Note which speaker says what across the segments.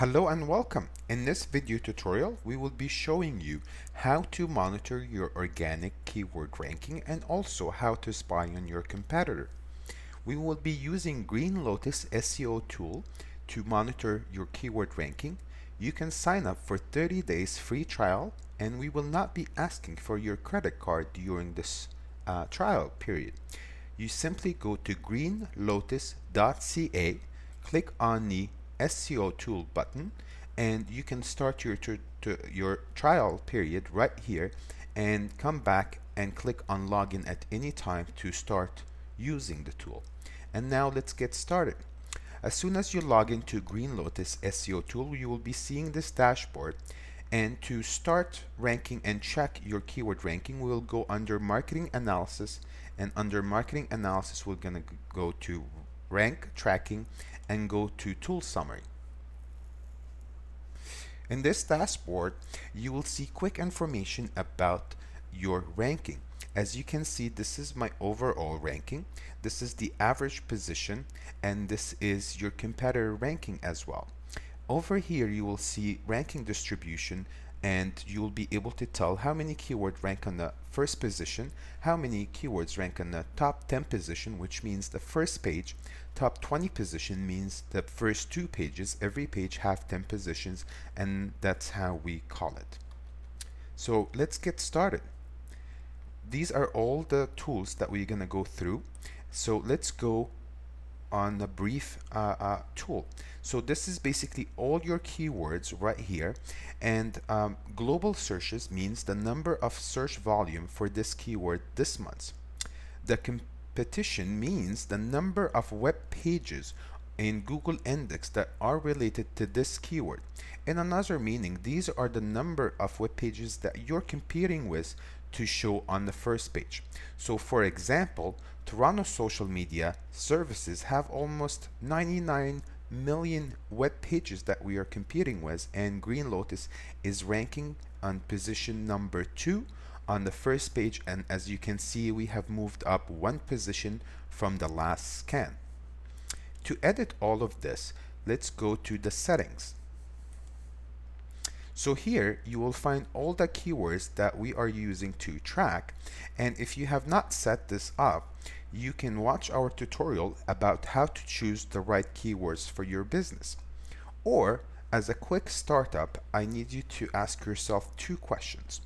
Speaker 1: Hello and welcome. In this video tutorial, we will be showing you how to monitor your organic keyword ranking and also how to spy on your competitor. We will be using Green Lotus SEO tool to monitor your keyword ranking. You can sign up for 30 days free trial and we will not be asking for your credit card during this uh, trial period. You simply go to greenlotus.ca, click on the SEO tool button and you can start your your trial period right here and come back and click on login at any time to start using the tool. And now let's get started. As soon as you log into Green Lotus SEO tool you will be seeing this dashboard. And to start ranking and check your keyword ranking we will go under marketing analysis and under marketing analysis we're gonna go to rank tracking and go to tool summary. In this dashboard, you will see quick information about your ranking. As you can see, this is my overall ranking. This is the average position, and this is your competitor ranking as well. Over here, you will see ranking distribution and you'll be able to tell how many keywords rank on the first position, how many keywords rank on the top 10 position, which means the first page. Top 20 position means the first two pages. Every page have 10 positions, and that's how we call it. So let's get started. These are all the tools that we're going to go through. So let's go on a brief uh, uh, tool. So this is basically all your keywords right here and um, global searches means the number of search volume for this keyword this month. The competition means the number of web pages in Google Index that are related to this keyword. In another meaning, these are the number of web pages that you're competing with to show on the first page. So for example, Toronto social media services have almost 99 million web pages that we are competing with and Green Lotus is ranking on position number two on the first page and as you can see we have moved up one position from the last scan. To edit all of this let's go to the settings so here you will find all the keywords that we are using to track and if you have not set this up you can watch our tutorial about how to choose the right keywords for your business. Or as a quick startup I need you to ask yourself two questions.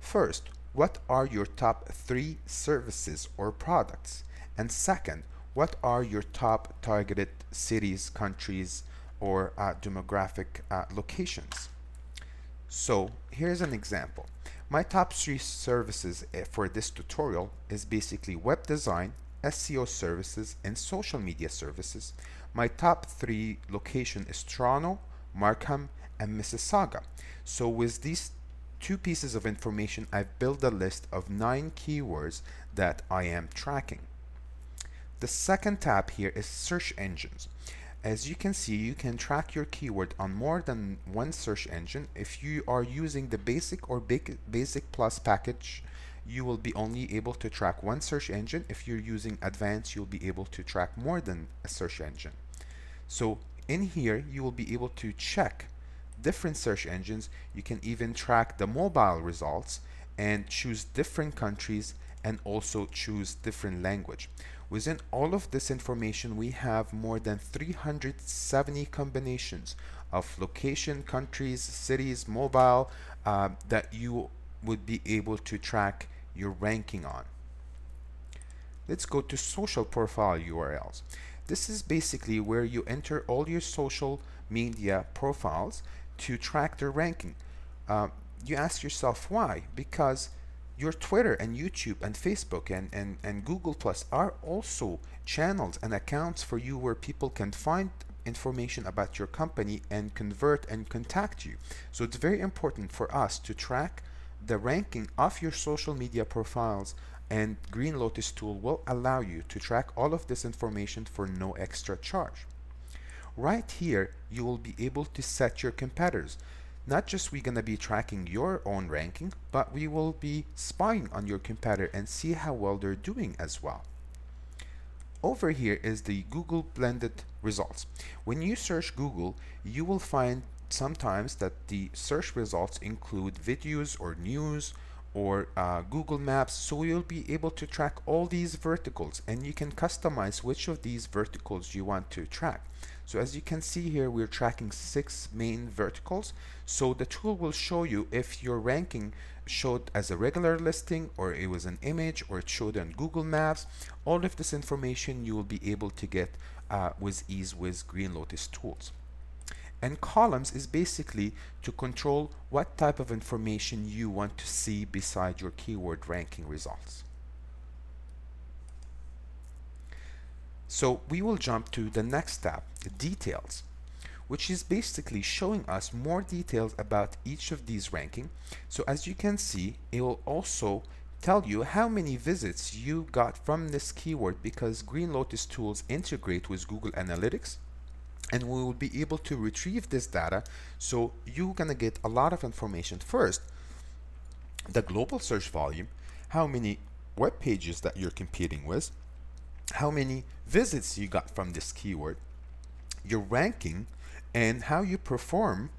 Speaker 1: First, what are your top three services or products? And second, what are your top targeted cities, countries, or uh, demographic uh, locations? So here's an example. My top three services eh, for this tutorial is basically web design, SEO services, and social media services. My top three location is Toronto, Markham, and Mississauga. So with these two pieces of information, I've built a list of nine keywords that I am tracking. The second tab here is search engines. As you can see, you can track your keyword on more than one search engine. If you are using the basic or basic plus package, you will be only able to track one search engine. If you're using advanced, you'll be able to track more than a search engine. So in here, you will be able to check different search engines. You can even track the mobile results and choose different countries and also choose different language. Within all of this information, we have more than 370 combinations of location, countries, cities, mobile uh, that you would be able to track your ranking on. Let's go to social profile URLs. This is basically where you enter all your social media profiles to track their ranking. Uh, you ask yourself why? Because your Twitter and YouTube and Facebook and, and, and Google Plus are also channels and accounts for you where people can find information about your company and convert and contact you. So it's very important for us to track the ranking of your social media profiles and Green Lotus tool will allow you to track all of this information for no extra charge. Right here, you will be able to set your competitors not just we're gonna be tracking your own ranking, but we will be spying on your competitor and see how well they're doing as well. Over here is the Google blended results. When you search Google, you will find sometimes that the search results include videos or news or uh, Google Maps so you'll be able to track all these verticals and you can customize which of these verticals you want to track so as you can see here we're tracking six main verticals. So the tool will show you if your ranking showed as a regular listing or it was an image or it showed on Google Maps. All of this information you will be able to get uh, with ease with Green Lotus tools. And columns is basically to control what type of information you want to see beside your keyword ranking results. So we will jump to the next tab, details, which is basically showing us more details about each of these ranking. So as you can see, it will also tell you how many visits you got from this keyword because Green Lotus tools integrate with Google Analytics and we will be able to retrieve this data so you're gonna get a lot of information first the global search volume how many web pages that you're competing with how many visits you got from this keyword your ranking and how you perform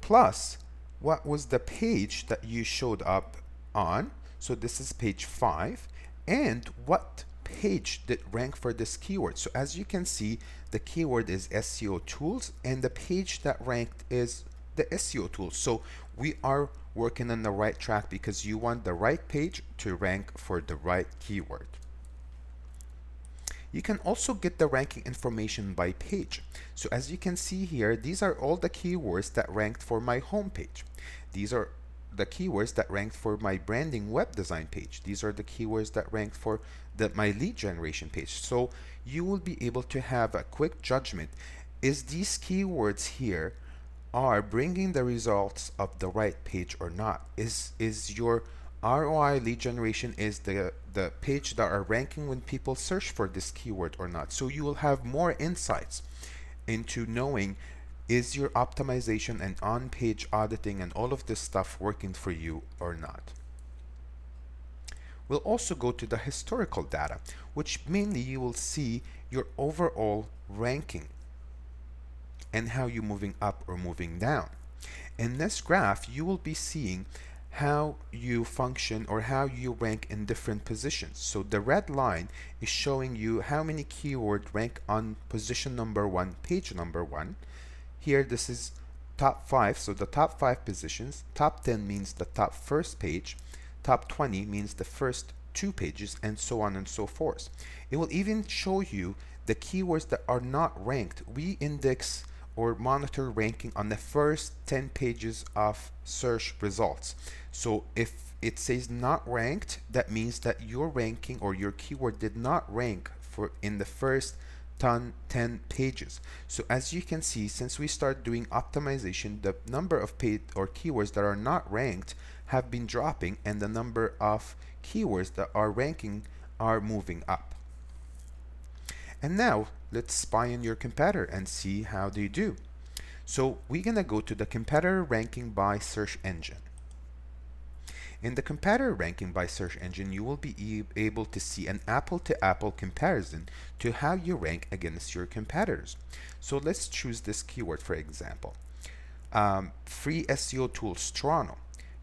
Speaker 1: plus what was the page that you showed up on so this is page 5 and what page that rank for this keyword. So as you can see, the keyword is SEO tools and the page that ranked is the SEO tools. So we are working on the right track because you want the right page to rank for the right keyword. You can also get the ranking information by page. So as you can see here, these are all the keywords that ranked for my home page. These are the keywords that ranked for my branding web design page. These are the keywords that ranked for the, my lead generation page. So you will be able to have a quick judgment. Is these keywords here are bringing the results of the right page or not? Is, is your ROI lead generation is the, the page that are ranking when people search for this keyword or not. So you will have more insights into knowing is your optimization and on-page auditing and all of this stuff working for you or not. We'll also go to the historical data, which mainly you will see your overall ranking and how you're moving up or moving down. In this graph, you will be seeing how you function or how you rank in different positions. So the red line is showing you how many keyword rank on position number one, page number one. Here, this is top five, so the top five positions. Top 10 means the top first page top 20 means the first two pages and so on and so forth. It will even show you the keywords that are not ranked. We index or monitor ranking on the first 10 pages of search results. So if it says not ranked, that means that your ranking or your keyword did not rank for in the first 10, 10 pages. So as you can see, since we start doing optimization, the number of paid or keywords that are not ranked have been dropping and the number of keywords that are ranking are moving up. And now let's spy on your competitor and see how they do. So we're gonna go to the competitor ranking by search engine. In the competitor ranking by search engine, you will be e able to see an apple-to-apple -apple comparison to how you rank against your competitors. So let's choose this keyword for example. Um, free SEO tool Toronto.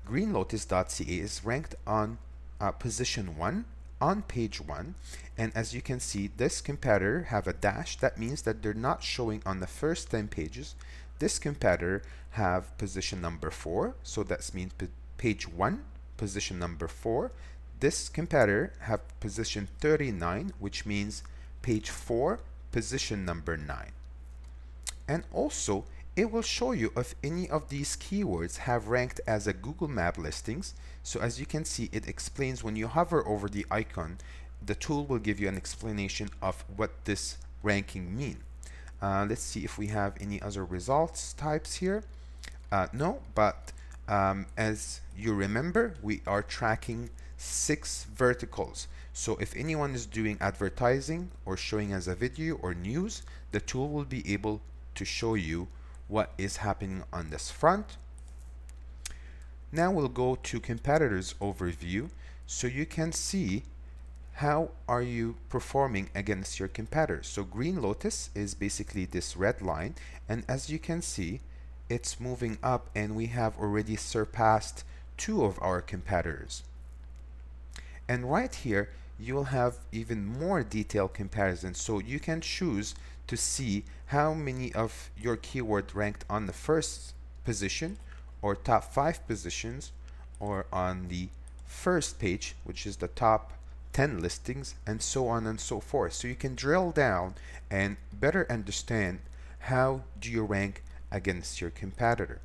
Speaker 1: GreenLotus.ca is ranked on uh, position 1 on page 1 and as you can see this competitor have a dash. That means that they're not showing on the first 10 pages. This competitor have position number 4 so that means page 1 position number 4 this competitor have position 39 which means page 4 position number 9 and also it will show you if any of these keywords have ranked as a Google Map listings. So as you can see, it explains when you hover over the icon, the tool will give you an explanation of what this ranking mean. Uh, let's see if we have any other results types here. Uh, no, but um, as you remember, we are tracking six verticals. So if anyone is doing advertising or showing as a video or news, the tool will be able to show you what is happening on this front. Now we'll go to competitors overview so you can see how are you performing against your competitors. So Green Lotus is basically this red line and as you can see it's moving up and we have already surpassed two of our competitors. And right here, you'll have even more detailed comparison. So you can choose to see how many of your keyword ranked on the first position or top five positions or on the first page, which is the top 10 listings and so on and so forth. So you can drill down and better understand how do you rank against your competitor.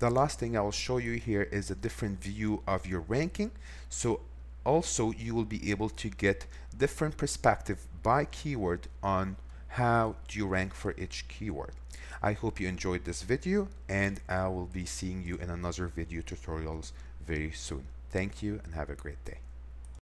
Speaker 1: The last thing I will show you here is a different view of your ranking. So also you will be able to get different perspective by keyword on how do you rank for each keyword. I hope you enjoyed this video and I will be seeing you in another video tutorials very soon. Thank you and have a great day.